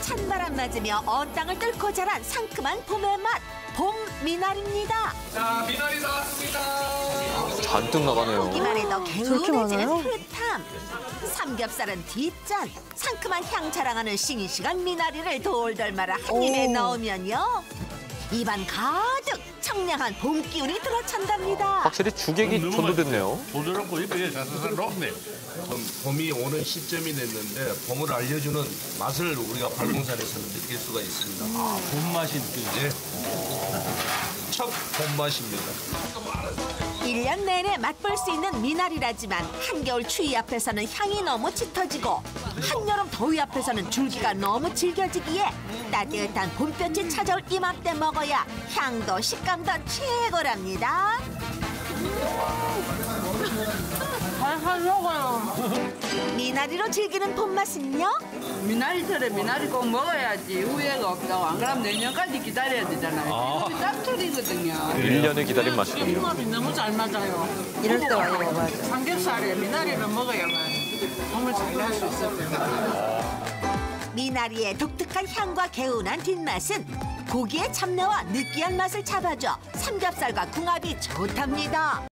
찬바람 맞으며 언 땅을 뚫고 자란 상큼한 봄의 맛, 봄 미나리입니다. 자, 미나리 나왔습니다. 잔뜩 나가네요. 보기만 해도 개운해지는? 흐탐. 삼겹살은 뒷짠. 상큼한 향 자랑하는 싱싱한 미나리를 돌돌 말아 한 입에 오. 넣으면요. 입안 가득 청량한 봄 기운이 들어찬답니다. 확실히 주객이 전도됐네요. 부드럽고 입에 자사삭 녹네. 봄이 오는 시점이 됐는데 봄을 알려주는 맛을 우리가 발봉산에서 느낄 수가 있습니다. 아, 봄 맛이 느껴져. 예. 첫 봄맛입니다. 일년 내내 맛볼 수 있는 미나리라지만 한겨울 추위 앞에서는 향이 너무 짙어지고 한여름 더위 앞에서는 줄기가 너무 질겨지기에 따뜻한 봄볕이 찾아올 이맘때 먹어야 향도 식감도 최고랍니다. 살살 녹아요. 미나리로 즐기는 봄맛은요? 미나리처럼 미나리 꼭 먹어야지 후회가 없다고. 안 그러면 내년까지 기다려야 되잖아요. 지금이 땀철이거든요. 일년을 기다린 맛이군요. 궁합이 너무 잘 맞아요. 이럴 때 많이 먹어야죠. 삼겹살에 미나리를 먹어야만 몸을 잘날수 있을 텐데. 미나리의 독특한 향과 개운한 뒷맛은 고기의 참내와 느끼한 맛을 잡아줘 삼겹살과 궁합이 좋답니다.